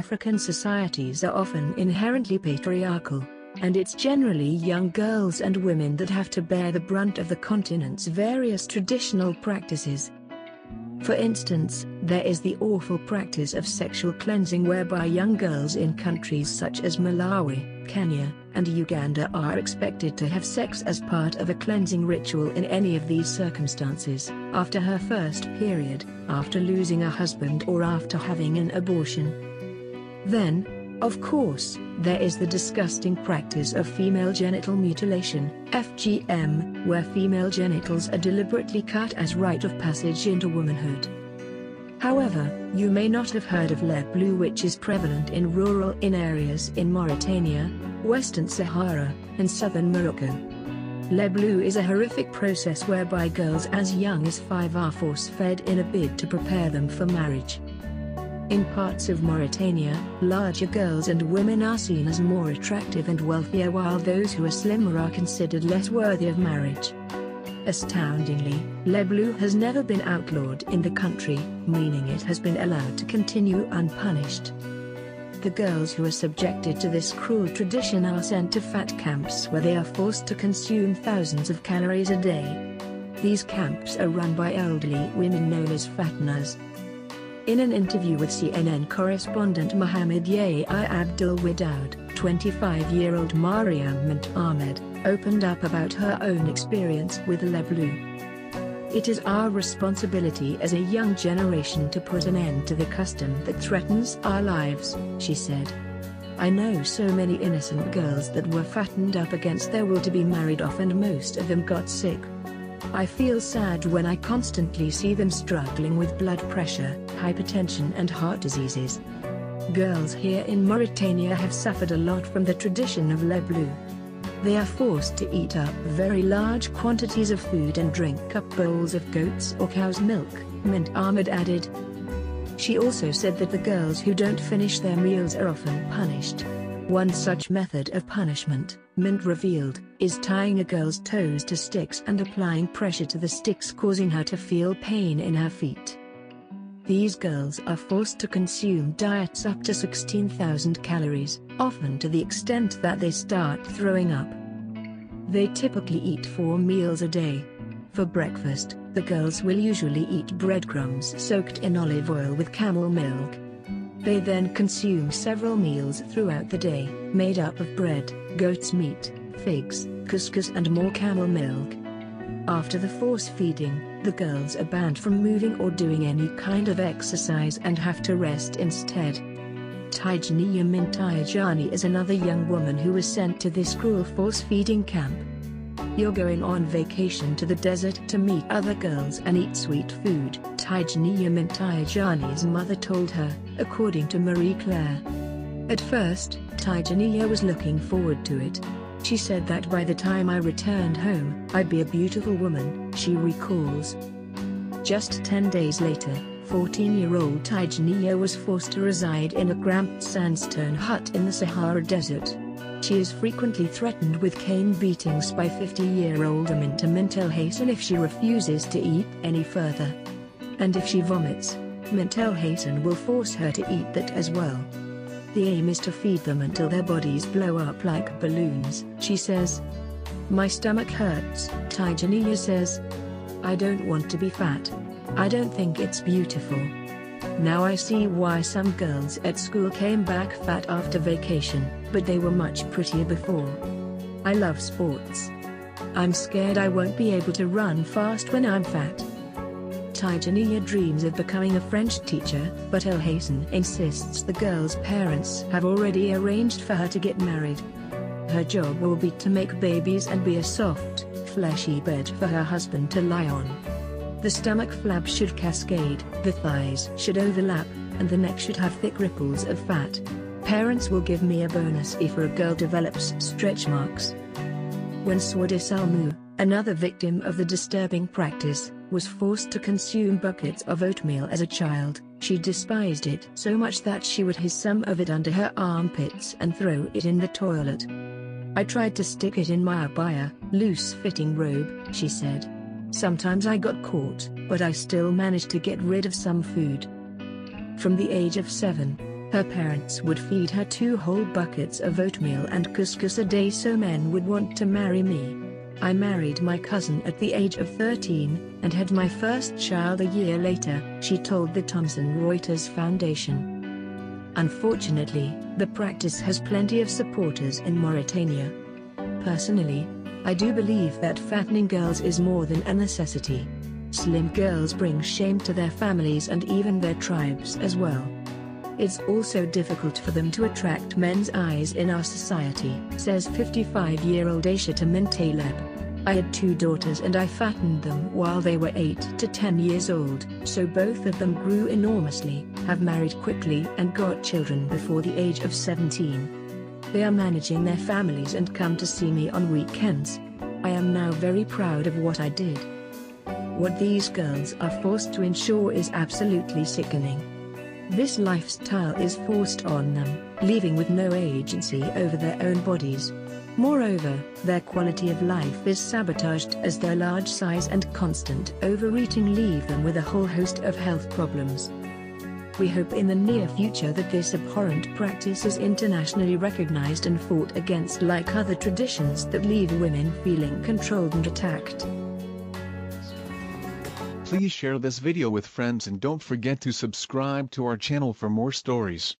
African societies are often inherently patriarchal, and it's generally young girls and women that have to bear the brunt of the continent's various traditional practices. For instance, there is the awful practice of sexual cleansing whereby young girls in countries such as Malawi, Kenya, and Uganda are expected to have sex as part of a cleansing ritual in any of these circumstances, after her first period, after losing a husband or after having an abortion. Then, of course, there is the disgusting practice of female genital mutilation, FGM, where female genitals are deliberately cut as rite of passage into womanhood. However, you may not have heard of Le Bleu which is prevalent in rural in areas in Mauritania, Western Sahara, and southern Morocco. Leblouh is a horrific process whereby girls as young as five are force-fed in a bid to prepare them for marriage. In parts of Mauritania, larger girls and women are seen as more attractive and wealthier while those who are slimmer are considered less worthy of marriage. Astoundingly, leblouh has never been outlawed in the country, meaning it has been allowed to continue unpunished. The girls who are subjected to this cruel tradition are sent to fat camps where they are forced to consume thousands of calories a day. These camps are run by elderly women known as fatteners, in an interview with CNN correspondent Mohamed Yahya Abdul Wedoud, 25-year-old Mariam Mint Ahmed, opened up about her own experience with leblouh. It is our responsibility as a young generation to put an end to the custom that threatens our lives, she said. I know so many innocent girls that were fattened up against their will to be married off and most of them got sick. I feel sad when I constantly see them struggling with blood pressure, hypertension and heart diseases. Girls here in Mauritania have suffered a lot from the tradition of leblouh. They are forced to eat up very large quantities of food and drink up bowls of goat's or cow's milk, Mint Ahmed added. She also said that the girls who don't finish their meals are often punished. One such method of punishment, Mint revealed, is tying a girl's toes to sticks and applying pressure to the sticks causing her to feel pain in her feet. These girls are forced to consume diets up to 16,000 calories, often to the extent that they start throwing up. They typically eat four meals a day. For breakfast, the girls will usually eat breadcrumbs soaked in olive oil with camel milk, they then consume several meals throughout the day, made up of bread, goat's meat, figs, couscous and more camel milk. After the force feeding, the girls are banned from moving or doing any kind of exercise and have to rest instead. Tijaniya Mintayajani is another young woman who was sent to this cruel force-feeding camp. You're going on vacation to the desert to meet other girls and eat sweet food, Tijaniya Mintayajani's mother told her, according to Marie Claire. At first, Tijaniya was looking forward to it. She said that by the time I returned home, I'd be a beautiful woman, she recalls. Just 10 days later, 14-year-old Tijaniya was forced to reside in a cramped sandstone hut in the Sahara Desert. She is frequently threatened with cane beatings by 50-year-old Aminta Mintel Hassan if she refuses to eat any further. And if she vomits, Mintel Hassan will force her to eat that as well. The aim is to feed them until their bodies blow up like balloons, she says. My stomach hurts, Tijaniya says. I don't want to be fat. I don't think it's beautiful. Now I see why some girls at school came back fat after vacation, but they were much prettier before. I love sports. I'm scared I won't be able to run fast when I'm fat. Tijaniya dreams of becoming a French teacher, but El Hassan insists the girl's parents have already arranged for her to get married. Her job will be to make babies and be a soft, fleshy bed for her husband to lie on. The stomach flap should cascade, the thighs should overlap, and the neck should have thick ripples of fat. Parents will give me a bonus if a girl develops stretch marks. When Swadi Salmu, another victim of the disturbing practice, was forced to consume buckets of oatmeal as a child, she despised it so much that she would hiss some of it under her armpits and throw it in the toilet. I tried to stick it in my abaya, loose-fitting robe, she said. Sometimes I got caught, but I still managed to get rid of some food. From the age of 7, Her parents would feed her two whole buckets of oatmeal and couscous a day so men would want to marry me. I married my cousin at the age of 13, and had my first child a year later, she told the Thomson Reuters Foundation. Unfortunately, the practice has plenty of supporters in Mauritania. Personally, I do believe that fattening girls is more than a necessity. Slim girls bring shame to their families and even their tribes as well. It's also difficult for them to attract men's eyes in our society, says 55-year-old Aisha Mintaleb. I had two daughters and I fattened them while they were 8 to 10 years old, so both of them grew enormously, have married quickly and got children before the age of 17. They are managing their families and come to see me on weekends. I am now very proud of what I did. What these girls are forced to ensure is absolutely sickening. This lifestyle is forced on them, leaving with no agency over their own bodies. Moreover, their quality of life is sabotaged as their large size and constant overeating leave them with a whole host of health problems. We hope in the near future that this abhorrent practice is internationally recognized and fought against like other traditions that leave women feeling controlled and attacked. Please share this video with friends and don't forget to subscribe to our channel for more stories.